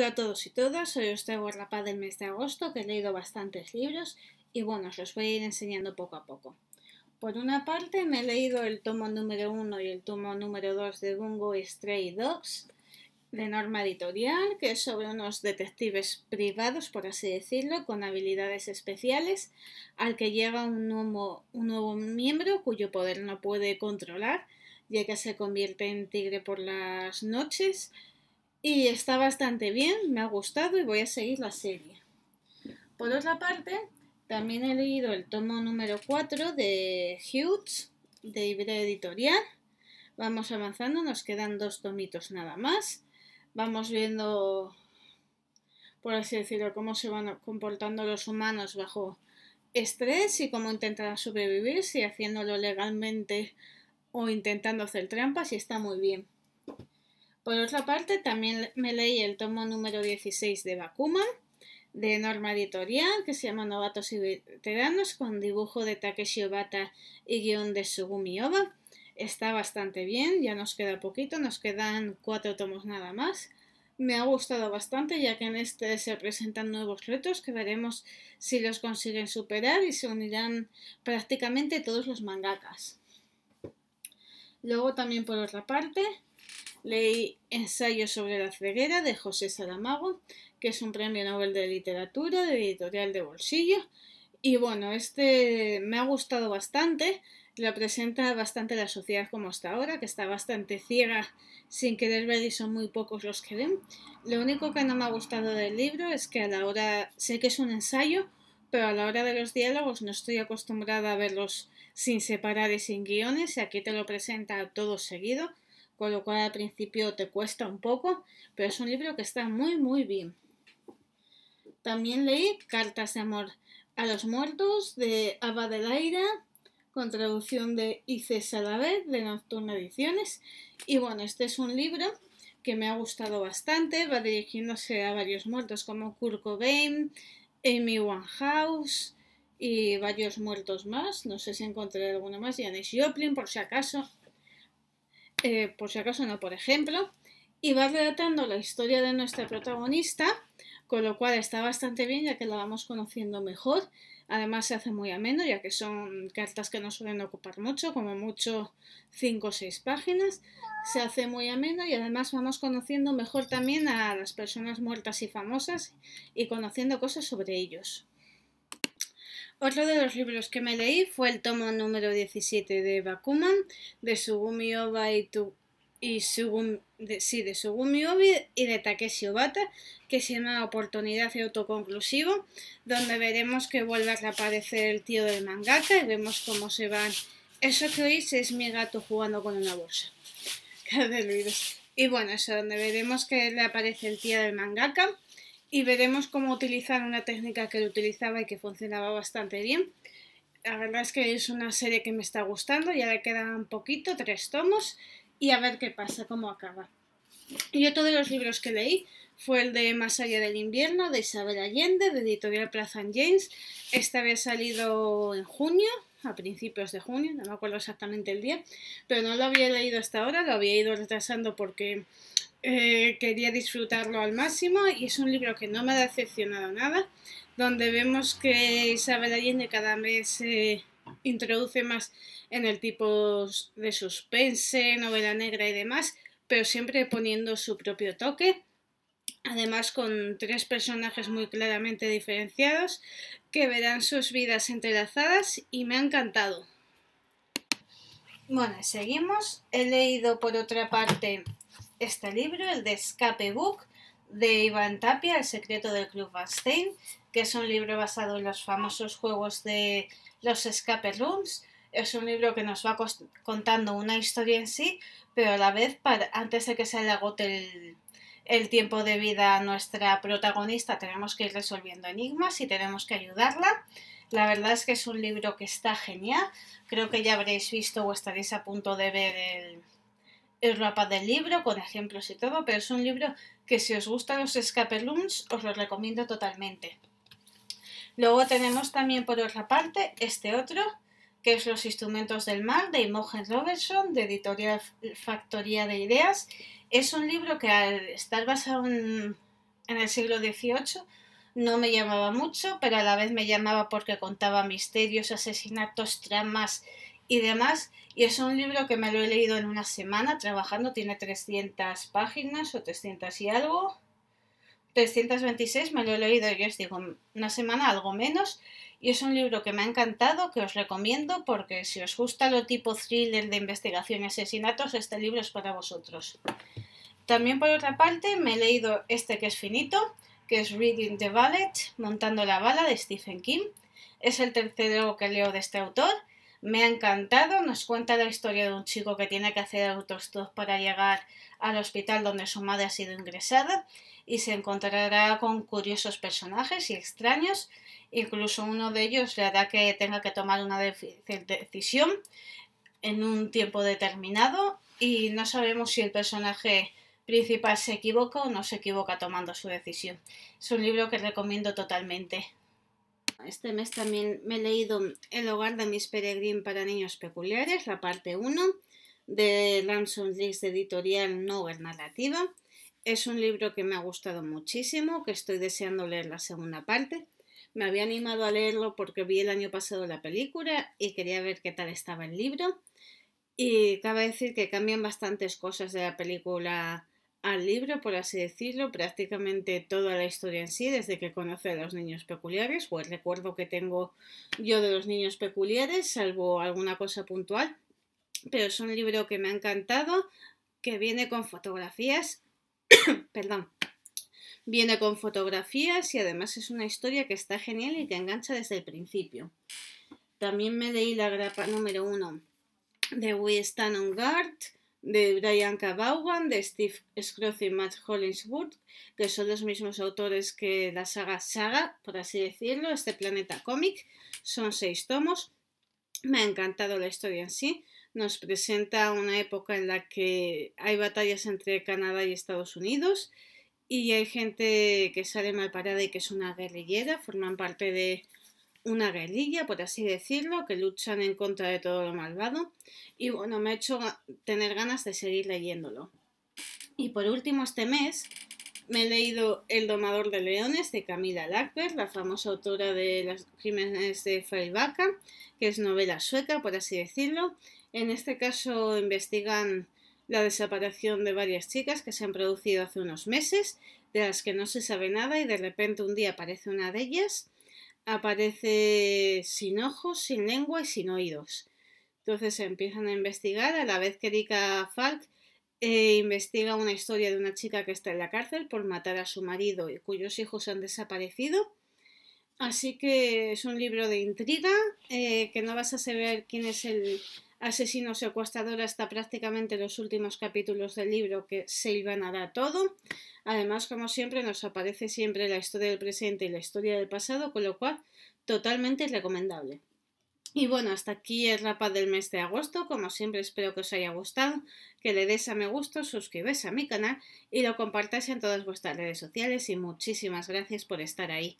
Hola a todos y todas, soy usted Paz del mes de agosto, que he leído bastantes libros y bueno, os los voy a ir enseñando poco a poco. Por una parte me he leído el tomo número 1 y el tomo número 2 de Bungo y Stray Dogs, de norma editorial, que es sobre unos detectives privados, por así decirlo, con habilidades especiales, al que llega un nuevo, un nuevo miembro cuyo poder no puede controlar, ya que se convierte en tigre por las noches, y está bastante bien, me ha gustado y voy a seguir la serie. Por otra parte, también he leído el tomo número 4 de Hughes, de Ibrea Editorial. Vamos avanzando, nos quedan dos tomitos nada más. Vamos viendo, por así decirlo, cómo se van comportando los humanos bajo estrés y cómo intentan sobrevivir, si haciéndolo legalmente o intentando hacer trampas, y está muy bien. Por otra parte, también me leí el tomo número 16 de Bakuman, de Norma Editorial, que se llama Novatos y Veteranos, con dibujo de Takeshi Obata y guion de Sugumi Oba. Está bastante bien, ya nos queda poquito, nos quedan cuatro tomos nada más. Me ha gustado bastante, ya que en este se presentan nuevos retos que veremos si los consiguen superar y se unirán prácticamente todos los mangakas. Luego también por otra parte, Leí Ensayo sobre la ceguera de José Saramago, que es un premio Nobel de Literatura de editorial de bolsillo. Y bueno, este me ha gustado bastante. Representa bastante la sociedad como está ahora, que está bastante ciega sin querer ver y son muy pocos los que ven. Lo único que no me ha gustado del libro es que a la hora, sé que es un ensayo, pero a la hora de los diálogos no estoy acostumbrada a verlos sin separar y sin guiones, y aquí te lo presenta todo seguido con lo cual al principio te cuesta un poco, pero es un libro que está muy muy bien. También leí Cartas de Amor a los Muertos de Abadelaira, con traducción de Ice Salaver de Nocturna Ediciones. Y bueno, este es un libro que me ha gustado bastante, va dirigiéndose a varios muertos como Kurt Cobain, Amy Winehouse y varios muertos más. No sé si encontré alguno más, Janis Joplin por si acaso. Eh, por si acaso no, por ejemplo, y va relatando la historia de nuestra protagonista, con lo cual está bastante bien ya que la vamos conociendo mejor. Además se hace muy ameno ya que son cartas que no suelen ocupar mucho, como mucho 5 o 6 páginas. Se hace muy ameno y además vamos conociendo mejor también a las personas muertas y famosas y conociendo cosas sobre ellos. Otro de los libros que me leí fue el tomo número 17 de Bakuman, de Sugumi Oba y, tu, y de, sí, de Sugumi Obi y de Takeshi Obata, que se llama Oportunidad y Autoconclusivo, donde veremos que vuelve a reaparecer el tío del mangaka y vemos cómo se van. Eso que oís es mi gato jugando con una bolsa. Y bueno, eso, donde veremos que le aparece el tío del mangaka y veremos cómo utilizar una técnica que utilizaba y que funcionaba bastante bien. La verdad es que es una serie que me está gustando, ya le quedan poquito, tres tomos, y a ver qué pasa, cómo acaba. Y otro de los libros que leí fue el de Más allá del invierno, de Isabel Allende, de Editorial Plaza James. Este había salido en junio, a principios de junio, no me acuerdo exactamente el día, pero no lo había leído hasta ahora, lo había ido retrasando porque eh, quería disfrutarlo al máximo y es un libro que no me ha decepcionado nada, donde vemos que Isabel Allende cada vez se introduce más en el tipo de suspense, novela negra y demás, pero siempre poniendo su propio toque. Además, con tres personajes muy claramente diferenciados que verán sus vidas entrelazadas y me ha encantado. Bueno, seguimos. He leído por otra parte este libro, el de Escape Book, de Iván Tapia, El secreto del Club Stein, que es un libro basado en los famosos juegos de los Escape Rooms. Es un libro que nos va contando una historia en sí, pero a la vez, antes de que se le agote el tiempo de vida a nuestra protagonista, tenemos que ir resolviendo enigmas y tenemos que ayudarla. La verdad es que es un libro que está genial. Creo que ya habréis visto o estaréis a punto de ver el, el mapa del libro con ejemplos y todo, pero es un libro que si os gustan los escape rooms os lo recomiendo totalmente. Luego tenemos también por otra parte este otro, que es Los instrumentos del mal de Imogen Robertson, de Editorial Factoría de Ideas. Es un libro que al estar basado en, en el siglo XVIII no me llamaba mucho, pero a la vez me llamaba porque contaba misterios, asesinatos, tramas y demás. Y es un libro que me lo he leído en una semana trabajando, tiene 300 páginas o 300 y algo. 326 me lo he leído, yo os digo, una semana, algo menos. Y es un libro que me ha encantado, que os recomiendo, porque si os gusta lo tipo thriller de investigación y asesinatos, este libro es para vosotros. También por otra parte me he leído este que es finito, que es Reading the Ballet, Montando la Bala de Stephen King. Es el tercero que leo de este autor. Me ha encantado, nos cuenta la historia de un chico que tiene que hacer autostop para llegar al hospital donde su madre ha sido ingresada y se encontrará con curiosos personajes y extraños. Incluso uno de ellos le hará que tenga que tomar una decisión en un tiempo determinado y no sabemos si el personaje principal se equivoca o no se equivoca tomando su decisión. Es un libro que recomiendo totalmente. Este mes también me he leído El hogar de Miss Peregrine para niños peculiares, la parte 1 de Ransom Leaks editorial No Narrativa. Es un libro que me ha gustado muchísimo, que estoy deseando leer la segunda parte. Me había animado a leerlo porque vi el año pasado la película y quería ver qué tal estaba el libro. Y cabe decir que cambian bastantes cosas de la película al libro, por así decirlo, prácticamente toda la historia en sí, desde que conoce a los niños peculiares, o el recuerdo que tengo yo de los niños peculiares, salvo alguna cosa puntual. Pero es un libro que me ha encantado, que viene con fotografías, perdón, viene con fotografías y además es una historia que está genial y que engancha desde el principio. También me leí la grapa número uno de We Stand on Guard, de Brian. Vaughan, de Steve Scrooge y Matt Hollingsworth, que son los mismos autores que la saga Saga, por así decirlo, este planeta cómic. Son seis tomos. Me ha encantado la historia en sí. Nos presenta una época en la que hay batallas entre Canadá y Estados Unidos y hay gente que sale mal parada y que es una guerrillera, forman parte de una guerrilla, por así decirlo, que luchan en contra de todo lo malvado. Y bueno, me ha hecho tener ganas de seguir leyéndolo. Y por último, este mes me he leído El domador de leones de Camila Lackberg, la famosa autora de Los crímenes de Vaca, que es novela sueca, por así decirlo. En este caso investigan la desaparición de varias chicas que se han producido hace unos meses, de las que no se sabe nada y de repente un día aparece una de ellas aparece sin ojos, sin lengua y sin oídos. Entonces empiezan a investigar, a la vez que Erika Falk eh, investiga una historia de una chica que está en la cárcel por matar a su marido y cuyos hijos han desaparecido. Así que es un libro de intriga, eh, que no vas a saber quién es el asesino secuestrador hasta prácticamente los últimos capítulos del libro que se iban a dar todo. Además, como siempre, nos aparece siempre la historia del presente y la historia del pasado, con lo cual totalmente recomendable. Y bueno, hasta aquí el rapa del mes de agosto. Como siempre, espero que os haya gustado, que le des a me gusta, suscribáis a mi canal y lo compartáis en todas vuestras redes sociales. Y muchísimas gracias por estar ahí.